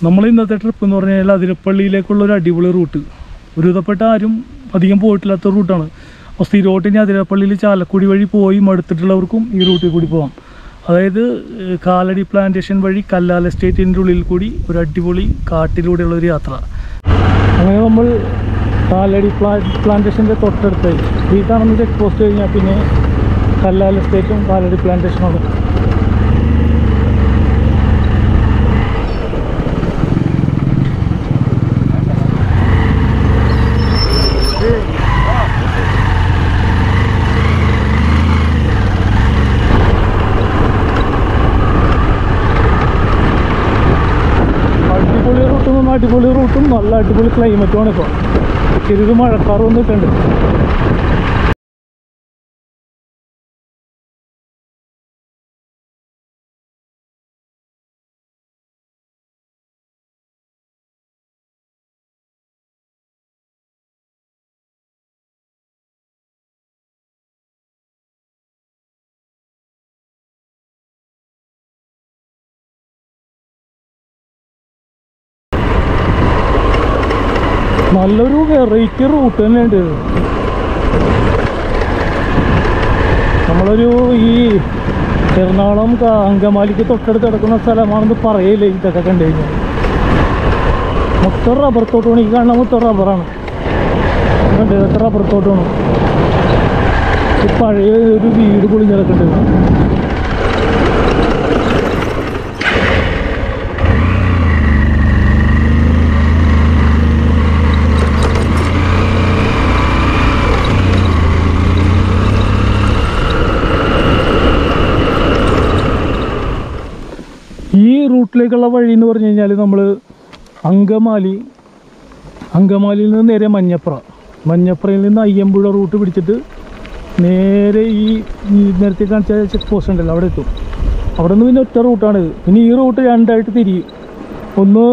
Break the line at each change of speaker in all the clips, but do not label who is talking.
നമ്മൾ ഇന്നത്തെ ട്രിപ്പ് എന്ന് പറഞ്ഞു കഴിഞ്ഞാൽ അതിരപ്പള്ളിയിലേക്കുള്ള ഒരു അടിപൊളി റൂട്ട് ഒരുവിധപ്പെട്ട ആരും അധികം പോയിട്ടില്ലാത്ത റൂട്ടാണ് അപ്പോൾ സ്ഥിരമായിട്ട് ഇനി അതിരപ്പള്ളിയിൽ ചാലക്കുടി വഴി പോയി മടുത്തിട്ടുള്ളവർക്കും ഈ റൂട്ടിൽ കൂടി പോകാം അതായത് കാലടി പ്ലാന്റേഷൻ വഴി കല്ലാൽ എസ്റ്റേറ്റിന്റെ ഉള്ളിൽ കൂടി ഒരു അടിപൊളി കാട്ടിലൂടെയുള്ള ഒരു യാത്ര. അങ്ങനെ നമ്മൾ കാലടി പ്ലാ പ്ലാന്റേഷന്റെ തൊട്ടടുത്ത് ഈ കാണുന്ന ചെക്ക് പോസ്റ്റ് കഴിഞ്ഞാൽ പിന്നെ കല്ലാൽ എസ്റ്റേറ്റും കാലടി പ്ലാന്റേഷനുമാണ് അടിപൊളി റൂട്ടും നിന്ന് അടിപൊളി റൂട്ടും നല്ല അടിപൊളി ക്ലൈമറ്റുമാണ് ഇപ്പോൾ ചെറിയൊരു മഴക്കാറ് വന്നിട്ടുണ്ട് നല്ലൊരു വെറൈറ്റി റൂട്ട് തന്നെയുണ്ട്. നമ്മളൊരു ഈ എറണാകുളം അങ്കമാലിക്ക് തൊട്ടടുത്ത് കിടക്കുന്ന സ്ഥലമാണെന്ന് പറയില്ല ഇതൊക്കെ കണ്ടു കഴിഞ്ഞാൽ. മൊത്തം റബ്ബർ തോട്ടമാണ്. ഈ കാണുന്ന മൊത്തം റബ്ബറാണ് കണ്ടു? ഇതൊക്കെ റബ്ബർ തോട്ടമാണ്. പഴയ ഒരു വീട് പൊളിഞ്ഞ് റൂട്ടിലേക്കുള്ള വഴി എന്ന് പറഞ്ഞു കഴിഞ്ഞാൽ നമ്മൾ അങ്കമാലി അങ്കമാലിയിൽ നിന്ന് നേരെ മഞ്ഞപ്ര. മഞ്ഞപ്രയിൽ നിന്ന് അയ്യമ്പുഴ റൂട്ട് പിടിച്ചിട്ട് നേരെ ഈ നേരത്തെ കാണിച്ച ചെക്ക് പോസ്റ്റ് ഉണ്ടല്ലോ അവിടെ എത്തും. അവിടെ നിന്ന് പിന്നെ ഒറ്റ റൂട്ടാണിത്. പിന്നെ ഈ റൂട്ട് രണ്ടായിട്ട് തിരിയും. ഒന്ന്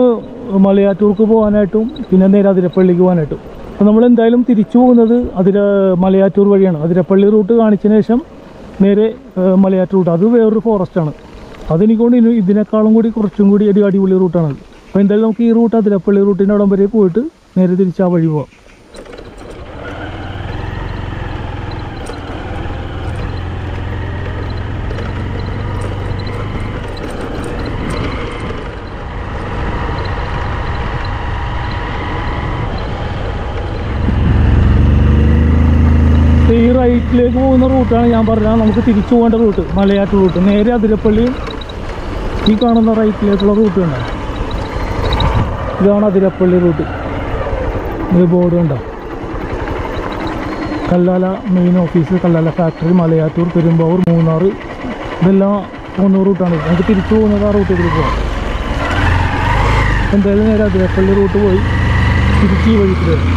മലയാറ്റൂർക്ക് പോകാനായിട്ടും പിന്നെ നേരെ അതിരപ്പള്ളിക്ക് പോകാനായിട്ടും. അപ്പോൾ നമ്മൾ എന്തായാലും തിരിച്ചു പോകുന്നത് അതിര മലയാറ്റൂർ വഴിയാണ്. അതിരപ്പള്ളി റൂട്ട് കാണിച്ചതിന് ശേഷം നേരെ മലയാറ്റൂർ റൂട്ട്. അത് വേറൊരു ഫോറസ്റ്റാണ് അതെനിക്കൊണ്ട് ഇതിനേക്കാളും കൂടി കുറച്ചും കൂടി ഒരു അടിപൊളി റൂട്ടാണ്. അപ്പോൾ എന്തായാലും നമുക്ക് ഈ റൂട്ട് അതിരപ്പള്ളി റൂട്ടിന്റെ അവിടം വരെ പോയിട്ട് നേരെ തിരിച്ച് ആ വഴി പോവാം. ഈ റൈറ്റിലേക്ക് പോകുന്ന റൂട്ടാണ് ഞാൻ പറഞ്ഞത്. നമുക്ക് തിരിച്ചു പോകേണ്ട റൂട്ട് മലയാറ്റൂർ റൂട്ട്. നേരെ അതിരപ്പള്ളിയും ഈ കാണുന്ന റൈറ്റിലേക്കുള്ള റൂട്ട് കണ്ടോ? ഇതാണ് അതിരപ്പള്ളി റൂട്ട്. ഇത് ബോർഡ് കണ്ടോ? Kallala main office Kallala factory Malayattoor Perumbavoor Munnar. ഇതെല്ലാം പോകുന്ന റൂട്ടാണ്. നമുക്ക് തിരിച്ചു പോകുന്നത് ആ റൂട്ടിൽ പോകാം എന്തായാലും നേരെ അതിരപ്പള്ളി റൂട്ട് പോയി തിരിച്ച് ഈ വഴിക്ക് വരും.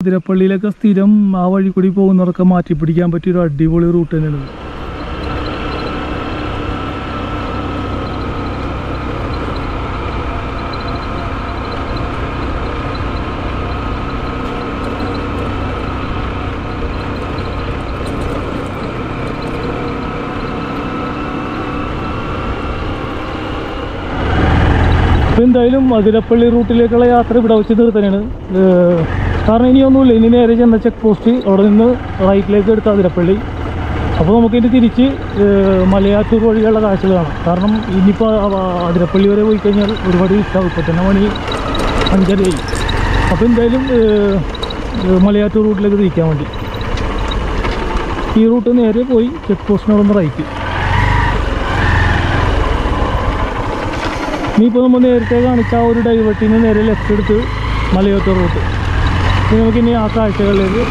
അതിരപ്പള്ളിയിലൊക്കെ സ്ഥിരം ആ വഴി കൂടി പോകുന്നവർക്ക് മാറ്റി പിടിക്കാൻ പറ്റിയ ഒരു അടിപൊളി റൂട്ട് തന്നെയാണ് എന്തായാലും അതിരപ്പള്ളി റൂട്ടിലേക്കുള്ള യാത്ര ഇവിടെ വെച്ച് തീർത്തനാണ് ഏഹ് കാരണം ഇനിയൊന്നുമില്ല. ഇനി നേരെ ചെന്ന ചെക്ക് പോസ്റ്റ് അവിടെ നിന്ന് റൈറ്റിലേക്ക് എടുത്ത അതിരപ്പള്ളി അപ്പോൾ നമുക്ക് ഇനി തിരിച്ച് മലയാറ്റൂർ വഴിയുള്ള കാഴ്ചകൾ കാണാം. കാരണം ഇനിയിപ്പോൾ അതിരപ്പള്ളി വരെ പോയി കഴിഞ്ഞാൽ ഒരുപാട് ഇഷ്ടമാവും ഇപ്പോൾ തന്നെ മണി അഞ്ചരയായി. അപ്പോൾ എന്തായാലും മലയാറ്റൂർ റൂട്ടിലേക്ക് തിരിക്കാൻ വേണ്ടി. ഈ റൂട്ട് നേരെ പോയി ചെക്ക് പോസ്റ്റിനോടൊന്ന് റൈറ്റ് ഇനിയിപ്പോൾ നമ്മൾ നേരത്തെ കാണിച്ച ആ ഒരു ഡൈവേർട്ടിന് നേരെ ലെഫ്റ്റ് എടുത്ത് മലയാറ്റൂർ റൂട്ട്. ഇനി നമുക്കിനി ആ കാഴ്ചകളിലേക്ക്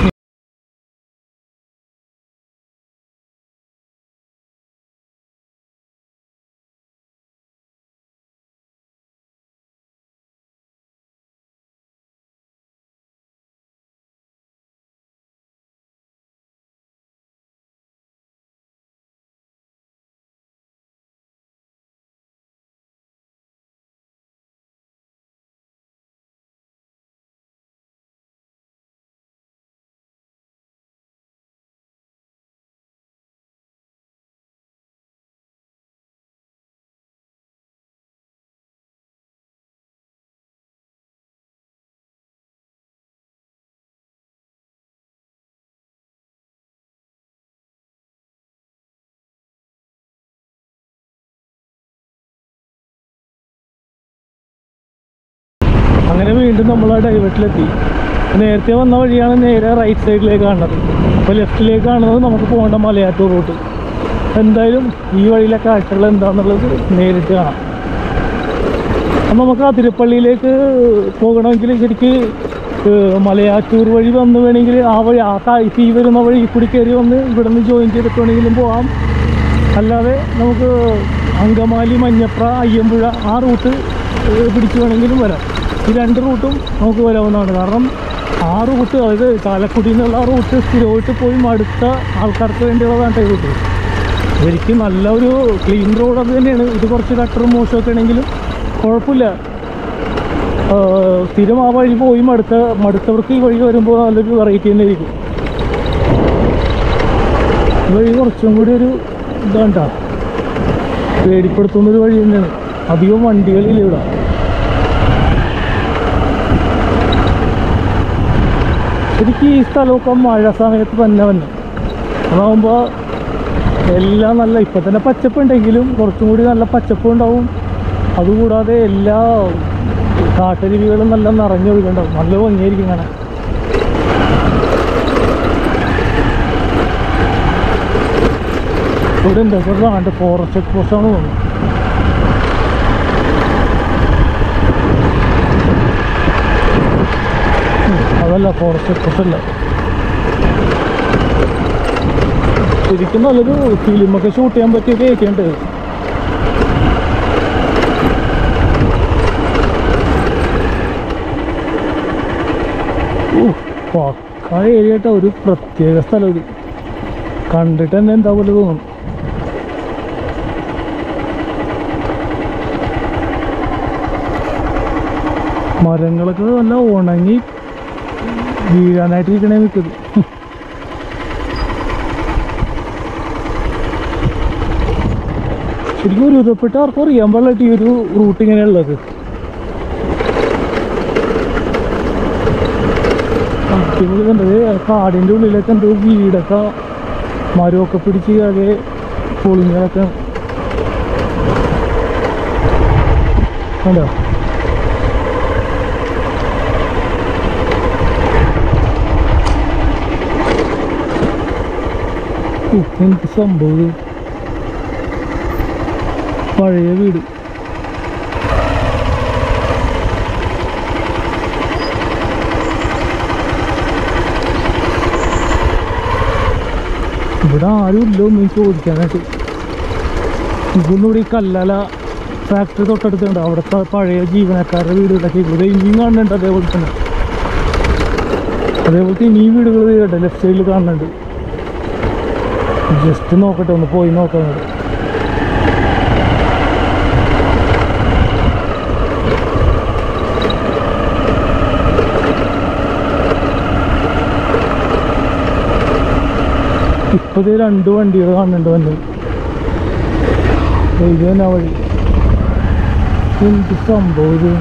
അങ്ങനെ വീണ്ടും നമ്മൾ ആ ഡൈവേർട്ടിലെത്തി നേരത്തെ വന്ന വഴിയാണ് നേരെ റൈറ്റ് സൈഡിലേക്ക് കാണുന്നത്. അപ്പോൾ ലെഫ്റ്റിലേക്ക് കാണുന്നത് നമുക്ക് പോകേണ്ട മലയാറ്റൂർ റൂട്ട് എന്തായാലും ഈ വഴിയിലെ കാഴ്ചകൾ എന്താണെന്നുള്ളത് നേരിട്ട് കാണാം. അപ്പം നമുക്ക് അതിരപ്പള്ളിയിലേക്ക് പോകണമെങ്കിൽ ശരിക്ക് മലയാറ്റൂർ വഴി വന്ന് വേണമെങ്കിൽ ആ വഴി ആ കാഴ്ച ഈ വരുന്ന വഴി കൂടി കയറി വന്ന് ഇവിടെ നിന്ന് ജോയിൻ ചെയ്തിട്ട് പോവാം. അല്ലാതെ നമുക്ക് അങ്കമാലി മഞ്ഞപ്ര അയ്യമ്പുഴ ആ റൂട്ട് പിടിച്ചു വേണമെങ്കിലും വരാം. ഈ രണ്ട് റൂട്ടും നമുക്ക് വരാവുന്നതാണ്. കാരണം ആ റൂട്ട് അതായത് ചാലക്കുടിയിൽ നിന്നുള്ള ആ റൂട്ട് സ്ഥിരമായിട്ട് പോയി മടുത്ത ആൾക്കാർക്ക് വേണ്ടിയുള്ളതാണ് ഈ റൂട്ട്. ശരിക്കും നല്ല ഒരു ക്ലീൻ റോഡ് അത് തന്നെയാണ്. ഇത് കുറച്ച് കട്ടറും മോശമൊക്കെ ആണെങ്കിലും കുഴപ്പമില്ല. സ്ഥിരം ആ വഴി പോയി മടുത്ത മടുത്തവർക്ക് ഈ വഴി വരുമ്പോൾ നല്ലൊരു വെറൈറ്റി തന്നെ ആയിരിക്കും. ഈ വഴി കുറച്ചും കൂടി ഒരു ഇതാണ്ടാ. പേടിപ്പെടുത്തുന്നൊരു വഴി തന്നെയാണ്. അധികം വണ്ടികളില്ല ഇവിടെ. ശരിക്കും ഈ സ്ഥലമൊക്കെ മഴ സമയത്ത് തന്നെ വന്നു. അതാകുമ്പോൾ എല്ലാം നല്ല ഇപ്പം തന്നെ പച്ചപ്പുണ്ടെങ്കിലും കുറച്ചും കൂടി നല്ല പച്ചപ്പ് ഉണ്ടാവും. അതുകൂടാതെ എല്ലാ കാട്ടരുവികളും നല്ല നിറഞ്ഞൊഴുകുണ്ടാവും നല്ല ഭംഗിയായിരിക്കും കാണാൻ. ഇവിടെ ഉണ്ട് ഇവിടെ ആണ്ട് ഫോറസ്റ്റ് പോസ്റ്റാണ് തോന്നുന്നു അതല്ല ഫോറസ്റ്റ് അല്ല ശരിക്കും നല്ലൊരു ഫിലിമൊക്കെ ഷൂട്ട് ചെയ്യാൻ പറ്റിയ കേക്കുണ്ട് പക്കാ ഏരിയ കേട്ടോ ഒരു പ്രത്യേക സ്ഥലം ഇത്. കണ്ടിട്ട് തന്നെ എന്താ പോലെ തോന്നും. മരങ്ങളൊക്കെ നല്ല ഉണങ്ങി വീഴാനായിട്ട് ഇരിക്കണേ നിൽക്കുന്നത് ശരിക്കും ഒരു ഉരുപ്പെട്ട ആർക്കും അറിയാൻ പാടില്ലായിട്ട് ഈ ഒരു റൂട്ട് ഇങ്ങനെയുള്ളത് കണ്ടത്. കാടിന്റെ ഉള്ളിലൊക്കെ എന്തോ വീടൊക്കെ മരമൊക്കെ പിടിച്ച് ആകെ പൊളിഞ്ഞതൊക്കെ. കണ്ടോ? എന്ത് സംഭവം? പഴയ വീട്. ഇവിടെ ആരും ഇല്ല ഒന്നും ചോദിക്കാനായിട്ട്. ഇതൊന്നുകൂടി കല്ലല ഫാക്ടറി തൊട്ടടുത്തുണ്ട്. അവിടുത്തെ പഴയ ജീവനക്കാരുടെ വീടുകളൊക്കെ ഇവിടെ ഇനിയും കാണുന്നുണ്ട്. അതേപോലെ തന്നെ. അതേപോലത്തെ ഇനിയും വീടുകൾ വീടുണ്ട് ലെഫ്റ്റ് സൈഡിൽ കാണുന്നുണ്ട്. ജസ്റ്റ് നോക്കട്ടെ ഒന്ന് പോയി നോക്കാം ഇപ്പത് രണ്ട് വണ്ടികൾ കാണുന്നുണ്ട് വന്നത് ഇത് തന്നെ വഴി. എന്ത് സംഭവം ഇത്?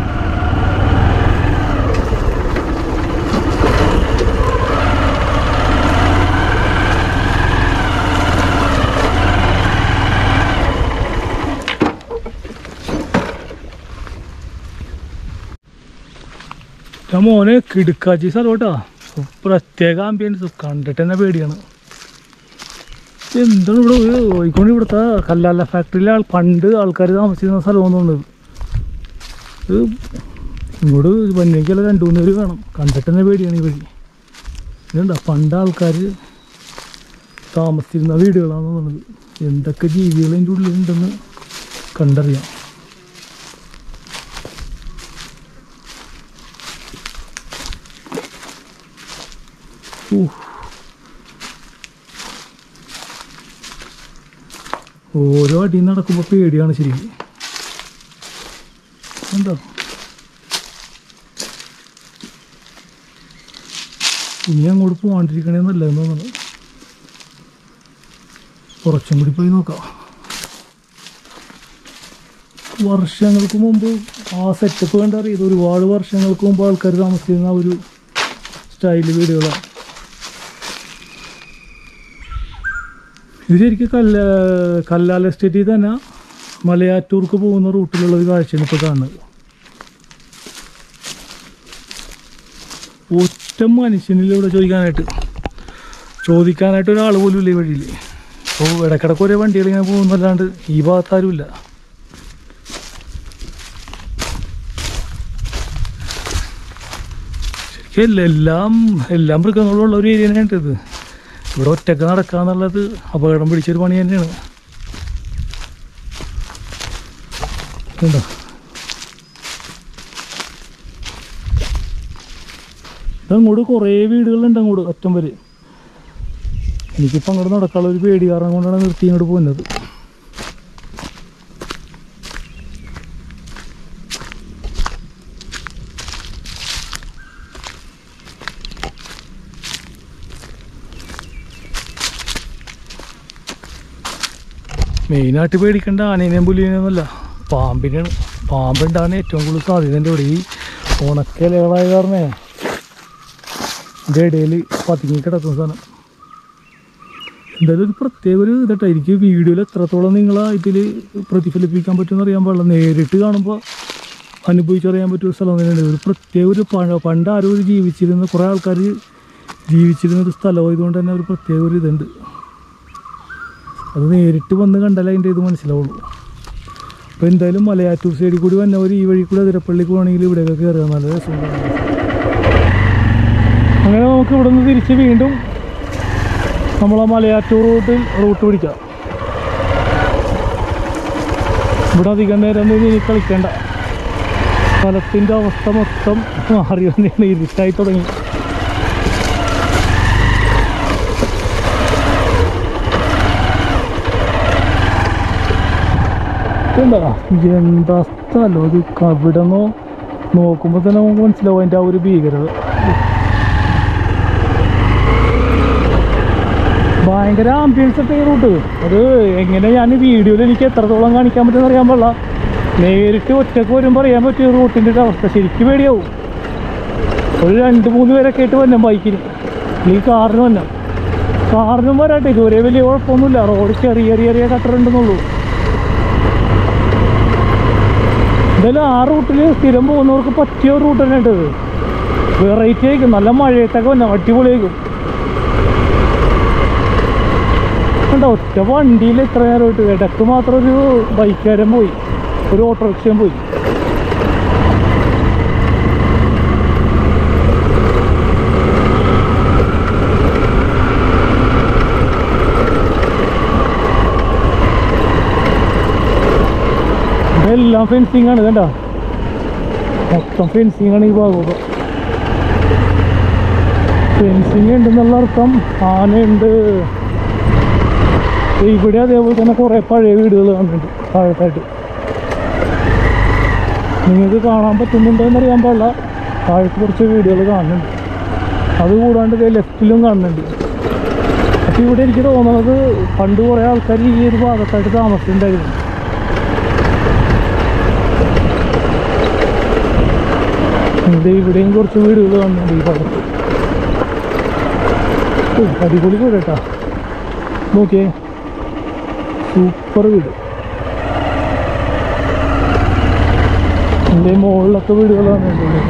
ഞാൻ മോനെ കിടുക്കാച്ചി സ്ഥലോട്ടാ പ്രത്യേക ആംബിയൻസ് കണ്ടിട്ട് തന്നെ പേടിയാണ്. എന്താണ് ഇവിടെ? കോഴിക്കോട് ഇവിടുത്തെ കല്ലാല ഫാക്ടറിയിലെ ആൾ പണ്ട് ആൾക്കാർ താമസിക്കുന്ന സ്ഥലമെന്ന് ഇത് ഇങ്ങോട്ട് വന്യക്കുള്ള രണ്ടു മൂന്ന് പേര് വേണം കണ്ടിട്ട് തന്നെ പേടിയാണ് ഈ വഴി ഇതുണ്ടാ പണ്ട് ആൾക്കാർ താമസിച്ചിരുന്ന വീടുകളാണെന്ന് തോന്നുന്നത് എന്തൊക്കെ ജീവികൾ അതിന്റെ ഉള്ളിലുണ്ടെന്ന് കണ്ടറിയാം. ഊഹ് ഓരോ അടി നടക്കുമ്പോൾ പേടിയാണ് ശരിക്കും. എന്താ? ഇനി അങ്ങോട്ട് പോകാണ്ടിരിക്കണേ തോന്നുന്നു. കുറച്ചും കൂടി പോയി നോക്കാം. വർഷങ്ങൾക്ക് മുമ്പ് ആ സെറ്റപ്പ് കണ്ടറിയത് ഒരുപാട് വർഷങ്ങൾക്ക് മുമ്പ് ആൾക്കാർ താമസിക്കുന്ന ഒരു സ്റ്റൈൽ വീടുകളാണ്. ഇത് ശരിക്കും കല്ല കല്ലാല എസ്റ്റേറ്റിൽ തന്നെ മലയാറ്റൂർക്ക് പോകുന്ന റൂട്ടിലുള്ള ഒരു കാഴ്ചയാണ് ഇപ്പോൾ കാണുന്നത്. ഒറ്റ മനുഷ്യനിലൂടെ ചോദിക്കാനായിട്ട്. ചോദിക്കാനായിട്ട് ഒരാൾ പോലും ഇല്ല ഈ വഴിയിൽ. അപ്പോൾ ഇടക്കിടക്ക് ഒരേ വണ്ടികൾ ഇങ്ങനെ പോകുന്നല്ലാണ്ട് ഈ ഭാഗത്താരുമില്ല. ശരിക്കും എല്ലാം എല്ലാം മൃഗങ്ങളും ഉള്ള ഒരു ഏരിയ തന്നെയാണ് ഇത്. ഇവിടെ ഒറ്റയ്ക്ക് നടക്കുക എന്നുള്ളത് അപകടം പിടിച്ചൊരു പണി തന്നെയാണ്. ഉണ്ടോ ഇതങ്ങോട്ട് കുറേ വീടുകളുണ്ട് അങ്ങോട്ട് അറ്റം വരെ. എനിക്കിപ്പോൾ അങ്ങോട്ട് നടക്കാനുള്ള ഒരു പേടി കാരണം കൊണ്ടാണ് നിർത്തി ഇങ്ങോട്ട് പോകുന്നത് മെയിനായിട്ട് പേടിക്കേണ്ട ആനേനെയും പുലിനെയൊന്നുമല്ല പാമ്പിനെയാണ് പാമ്പുണ്ടാണ് ഏറ്റവും കൂടുതൽ സാധ്യത എന്റെ ഇവിടെ. ഈ ഉണക്കലകളായ കാരണേ എന്റെ ഇടയിൽ പതുങ്ങി കിടക്കുന്ന സാധനം. എന്തായാലും ഒരു പ്രത്യേക ഒരു ഇതട്ടെ. എനിക്ക് വീഡിയോയിൽ എത്രത്തോളം നിങ്ങളെ ഇതിൽ പ്രതിഫലിപ്പിക്കാൻ പറ്റുമെന്ന് അറിയാൻ പാടില്ല. നേരിട്ട് കാണുമ്പോൾ അനുഭവിച്ചറിയാൻ പറ്റിയ ഒരു സ്ഥലം തന്നെയാണ്. ഒരു പ്രത്യേക ഒരു പണ്ട് ആരോ ജീവിച്ചിരുന്ന കുറേ ആൾക്കാർ ജീവിച്ചിരുന്ന ഒരു സ്ഥലമായതുകൊണ്ട് തന്നെ ഒരു പ്രത്യേക ഒരു ഇതുണ്ട്. അത് നേരിട്ട് വന്ന് കണ്ടാലേ അതിന്റെ ഇത് മനസ്സിലാവുള്ളൂ. അപ്പോൾ എന്തായാലും മലയാറ്റൂർ സൈഡിൽ കൂടി വന്നവർ ഈ വഴി കൂടി അതിരപ്പള്ളിക്ക് പോകണമെങ്കിൽ ഇവിടെയൊക്കെ കയറുക നല്ല രസമുണ്ട്. അങ്ങനെ നമുക്ക് ഇവിടെ നിന്ന് തിരിച്ച് വീണ്ടും നമ്മളെ മലയാറ്റൂർ റൂട്ടിൽ റൂട്ട് പിടിക്കാം. ഇവിടെ അധികം നേരം ഇനി കളിക്കേണ്ട. സ്ഥലത്തിന്റെ അവസ്ഥ മൊത്തം മാറി വന്നിട്ടുണ്ട് ഇരുട്ടായി തുടങ്ങി. എന്താ എന്താ സ്ഥലം? ഇത് അവിടെ നിന്നോ നോക്കുമ്പോൾ തന്നെ നമുക്ക് മനസ്സിലാവും അതിന്റെ ആ ഒരു ഭീകരത. ഭയങ്കര ആംബിയൻസ് ഒക്കെ ഈ റൂട്ട്. അത് എങ്ങനെ ഞാൻ വീഡിയോയിൽ എനിക്ക് എത്രത്തോളം കാണിക്കാൻ പറ്റുമെന്ന് അറിയാൻ പാടില്ല. നേരിട്ട് ഒറ്റയ്ക്ക് വരുമ്പോൾ അറിയാൻ പറ്റിയ റൂട്ടിന്റെ ഒരു അവസ്ഥ. ശരിക്കും പേടിയാവും. ഒരു രണ്ട് മൂന്ന് പേരൊക്കെ ആയിട്ട് വന്നെ ബൈക്കിന് ഈ കാറിന് വന്നെ. കാറിനും വരാട്ടെ ഇതുവരെ വലിയ കുഴപ്പമൊന്നുമില്ല. റോഡ് ചെറിയ ചെറിയ ചെറിയ കട്ടറുണ്ടെന്നുള്ളൂ എന്തായാലും ആ റൂട്ടിൽ സ്ഥിരം പോകുന്നവർക്ക് പറ്റിയ റൂട്ട് തന്നെ ഉണ്ട് വെറൈറ്റി ആയിരിക്കും. നല്ല മഴയത്തൊക്കെ വന്നെ അടിപൊളിയായിരിക്കും. ഒറ്റ വണ്ടിയിൽ ഇത്ര നേരമായിട്ട് ഇടയ്ക്ക് മാത്രം ഒരു ബൈക്കുകാരൻ പോയി. ഒരു ഓട്ടോറിക്ഷയും പോയി. ഇതെല്ലാം ഫെൻസിങ് ആണ് കണ്ടോ? മൊത്തം ഫെൻസിങ് ആണ് ഈ ഭാഗമൊക്കെ ഫെൻസിങ് ഉണ്ടെന്നുള്ള അർത്ഥം ആനയുണ്ട്. ഇവിടെ അതേപോലെ തന്നെ കുറേ പഴയ വീടുകൾ കാണുന്നുണ്ട് താഴത്തായിട്ട്. നിങ്ങൾക്ക് കാണാൻ പറ്റുന്നുണ്ടോ എന്നറിയാൻ പാടില്ല. താഴത്ത് കുറച്ച് വീടുകൾ കാണുന്നുണ്ട്. അത് കൂടാണ്ട് ലെഫ്റ്റിലും കാണുന്നുണ്ട്. അപ്പോൾ ഇവിടെ എനിക്ക് തോന്നുന്നത് പണ്ട് കുറേ ആൾക്കാർ ഈ ഒരു ഭാഗത്തായിട്ട് താമസിച്ചിട്ടുണ്ടായിരുന്നു. ഇത് ഇവിടെയും കുറച്ച് വീടുകൾ വന്നുണ്ട് ഈ ഭാഗത്ത്. അടിപൊളി വീട് കേട്ടാ. നോക്കിയേ. സൂപ്പർ വീട്. എന്റെ മുകളിലൊക്കെ വീടുകൾ വന്നിട്ടുണ്ട്.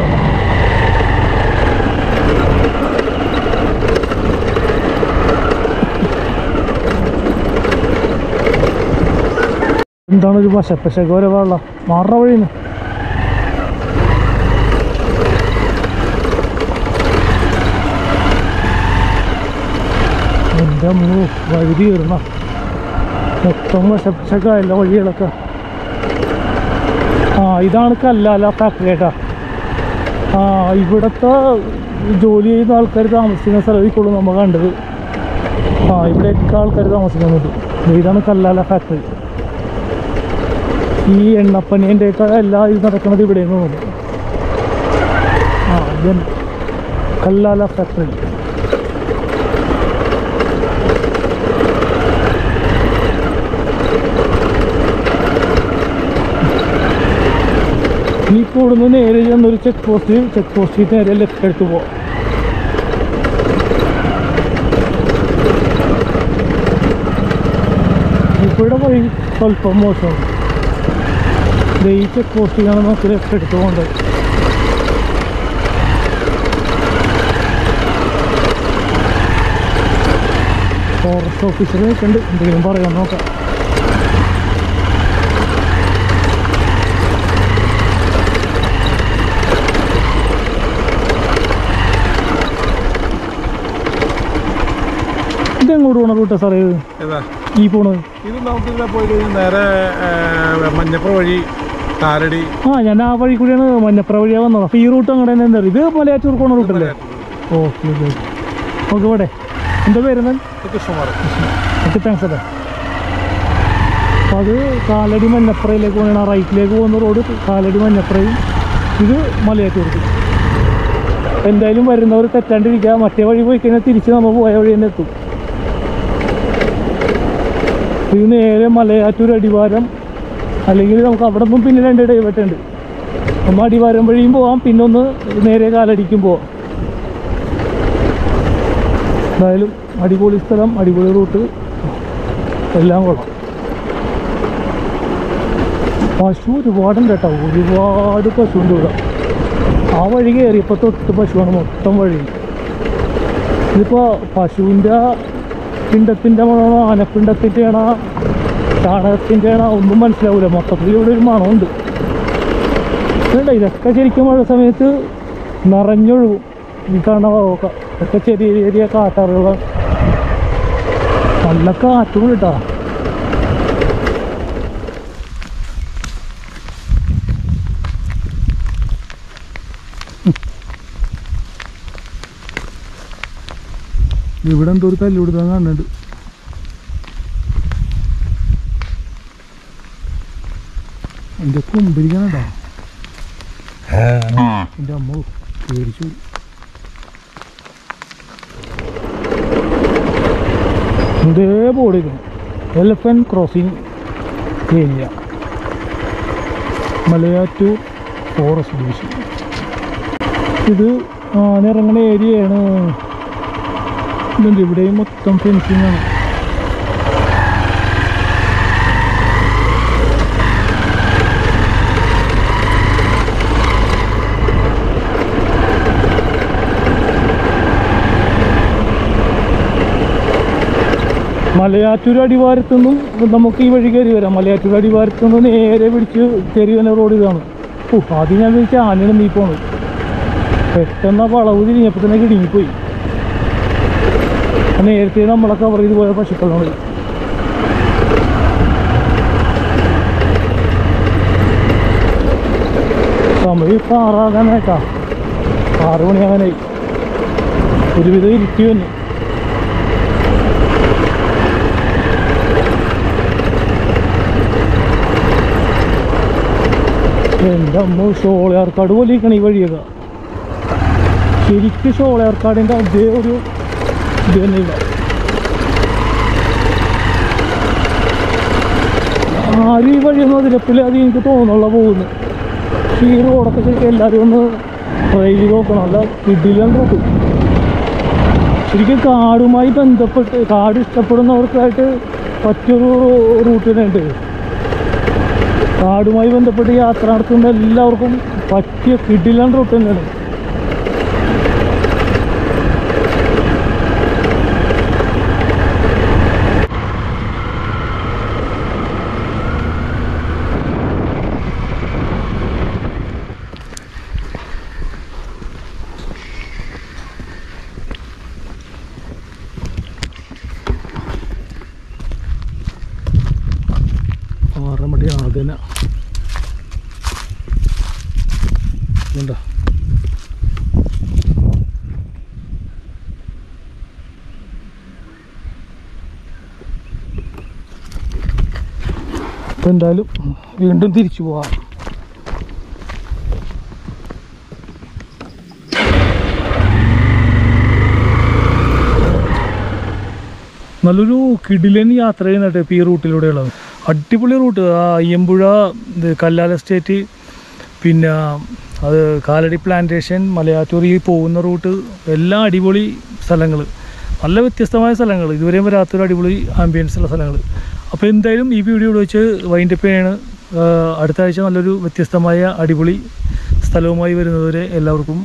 എന്താണ് ഒരു പശ പശക്ക് ഓരോ വെള്ളം. മാറ വഴിന്ന് എന്റെ വഴുതി വരണം മൊത്തം വശപ്പശക്കായല്ല വഴികളൊക്കെ ആ ഇതാണ് കല്ലാല ഫാക്ടറി കേട്ടാ ആ ഇവിടുത്തെ ജോലി ചെയ്യുന്ന ആൾക്കാർ താമസിക്കുന്ന സ്ഥലത്തേക്കുള്ളൂ നമ്മൾ കണ്ടത്. ആ ഇവിടെയൊക്കെ ആൾക്കാർ താമസിക്കുന്നുണ്ട് ഇതാണ് കല്ലാല ഫാക്ടറി ഈ എണ്ണപ്പനീന്റെ ഒക്കെ എല്ലാ ഇത് നടക്കുന്നത് ഇവിടെ തോന്നുന്നു. ആ ഇതന്നെ. തന്നെ. കല്ലാല ഫാക്ടറി ഇനിയിപ്പോൾ ഇവിടെ നിന്ന് നേരെ ചെന്നൊരു ചെക്ക് പോസ്റ്റ് ചെക്ക് പോസ്റ്റ് നേരെ ലെഫ്റ്റെടുത്ത് പോവാം ഇവിടെ പോയി സ്വല്പം മോശമാണ്. ഈ ചെക്ക് പോസ്റ്റിലാണ് നമുക്ക് ലെഫ്റ്റെടുത്ത് പോകേണ്ടത് ഫോറസ്റ്റ് ഓഫീസർ നിൽക്കുന്നുണ്ട് എന്തെങ്കിലും പറയാൻ നോക്കാം. ഇതെങ്ങോട്ട് പോണ റൂട്ടാ സാറേ? ഈ പോണത്?
ഇത് നമുക്ക് ഇവിടെ പോയി കഴിഞ്ഞാൽ നേരെ മഞ്ഞപ്പുറ വഴി താരടി.
ആ ഞാൻ ആ വഴി കൂടിയാണ് മഞ്ഞപ്പുറ വഴിയാ വന്നത്. അപ്പോൾ ഈ റൂട്ട് അങ്ങനെ തന്നെ ഇത് മലയാറ്റൂർ പോണ റൂട്ടല്ലേ? ഓക്കെ ഓക്കെ ഇവിടെ. എന്താ പേരുന്നത്
കൃഷ്ണകുമാർ.
ഓക്കെ താങ്ക്സ് അല്ലേ അപ്പോൾ അത് കാലടി മഞ്ഞപ്പുറയിലേക്ക് പോകുന്ന റൈറ്റിലേക്ക് പോകുന്ന റോഡ് കാലടി മഞ്ഞപ്പുറയും ഇത് മലയാറ്റൂർക്ക്. എന്തായാലും വരുന്നവർ തെറ്റാണ്ടിരിക്കുക. മറ്റേ വഴി പോയി കഴിഞ്ഞാൽ തിരിച്ച് നമ്മൾ പോയ വഴി തന്നെ എത്തും. ഇത് നേരെ മലയാറ്റൂർ അടിവാരം. അല്ലെങ്കിൽ നമുക്ക് അവിടെ നിന്നും പിന്നെ രണ്ട് ഡൈവേർട്ട് ഉണ്ട്. നമ്മൾ അടിവാരം വഴിയും പോവാം പിന്നെ ഒന്ന് നേരെ കാലടിക്കും പോവാം. എന്തായാലും അടിപൊളി സ്ഥലം അടിപൊളി റൂട്ട്. എല്ലാം കൊള്ളാം. പശു ഒരുപാടുണ്ട് കേട്ടോ. ഒരുപാട് പശു ഉണ്ട് ഇവിടെ. ആ വഴി കയറി ഇപ്പോൾ തൊട്ട് പശുവാണ് മൊത്തം വഴി. ഇതിപ്പോൾ പശുവിന്റെ പിണ്ടത്തിന്റെ മണമാണോ? ആനപ്പിണ്ടത്തിന്റെ ആണോ? ചാണകത്തിന്റെ ആണോ? ഒന്നും മനസ്സിലാവില്ല മൊത്തത്തിൽ ഇവിടെ ഒരു മണമുണ്ട്. ഇതുണ്ട്? ഇതൊക്കെ ശരിക്കും മഴ സമയത്ത് നിറഞ്ഞൊഴുകും. ഈ കാണുന്ന ഇതൊക്കെ ചെറിയ ചെറിയ കാട്ടാറുകളാണ് നല്ല കാറ്റും കിട്ടാ. ഇവിടെ എന്തോ ഒരു തല്ലു കൊടുത്താൽ കാണുന്നുണ്ട് എന്റെ കുമ്പിരിക്കണോ എന്റെ അമ്മ പേടിച്ചു ഇതേ ബോർഡിരുന്നു elephant crossing area Malayattoor forest division ഇത് ആനിറങ്ങുന്ന ഏരിയയാണ് ഇതുണ്ട് ഇവിടെയും മൊത്തം ഫെൻസിങ് ആണ്. മലയാറ്റൂർ അടിവാരത്തു നിന്നും നമുക്ക് ഈ വഴി കയറി വരാം. മലയാറ്റൂർ അടിവാരത്തു നിന്ന് നേരെ പിടിച്ച് വരുന്ന റോഡ് ഇതാണ്. ഓ ആദ്യം ഞാൻ വിളിച്ച ആനയാണ് നീ പെട്ടെന്ന് വളവ് തിരിഞ്ഞപ്പോൾ തന്നെ കിടുങ്ങിപ്പോയി നേരത്തെ നമ്മളെ കവർ ചെയ്ത് പോയ പശുക്കളാണ് സമയം ഇപ്പം ആറാകാനായിട്ടാ ആറ് മണിയാകാനായി. ഒരുവിധം ഇരുത്തി വന്നു. എന്റെ അമ്മ ഷോളയാർക്കാട് പോലെ ഇരിക്കണം ഈ വഴിയൊക്കെ ശരിക്കും ഷോളയാർക്കാടിന്റെ അതേ ഒരു തന്നെ ഇല്ല ആരും ഈ വഴിയൊന്നും അതിരപ്പില്ല അത് എനിക്ക് തോന്നുള്ള പോകുന്നു. ഈ റോഡൊക്കെ ശരിക്കും എല്ലാവരും ഒന്ന് ട്രൈ ചെയ്ത് നോക്കണം. അല്ല കിഡിലാണ് നോക്കും ശരിക്കും കാടുമായി ബന്ധപ്പെട്ട് കാട് ഇഷ്ടപ്പെടുന്നവർക്കായിട്ട് പറ്റൊരു റൂട്ട് തന്നെ ഉണ്ട് കാടുമായി ബന്ധപ്പെട്ട് യാത്ര നടത്തുന്ന എല്ലാവർക്കും പറ്റിയ കിഡിലാണ് റൂട്ട് തന്നെയാണ്. ഇപ്പൊ എന്തായാലും വീണ്ടും തിരിച്ചു പോവാം. നല്ലൊരു കിടിലൻ യാത്ര ചെയ്യുന്നുണ്ട് ഇപ്പോൾ ഈ റൂട്ടിലൂടെയുള്ളത് അടിപൊളി റൂട്ട്. അയ്യമ്പുഴ ഇത് കല്ലാല എസ്റ്റേറ്റ് പിന്നെ അത് കാലടി പ്ലാന്റേഷൻ മലയാറ്റൂർ ഈ പോകുന്ന റൂട്ട് എല്ലാം അടിപൊളി സ്ഥലങ്ങൾ നല്ല വ്യത്യസ്തമായ സ്ഥലങ്ങൾ ഇതുവരെയും വരാത്തൊരു അടിപൊളി ആംബിയൻസ് ഉള്ള സ്ഥലങ്ങൾ അപ്പോൾ എന്തായാലും ഈ വീഡിയോ ഇവിടെ വെച്ച് വൈൻഡപ്പ് ചെയ്യാണ്. അടുത്ത ആഴ്ച നല്ലൊരു വ്യത്യസ്തമായ അടിപൊളി സ്ഥലവുമായി വരുന്നതുവരെ എല്ലാവർക്കും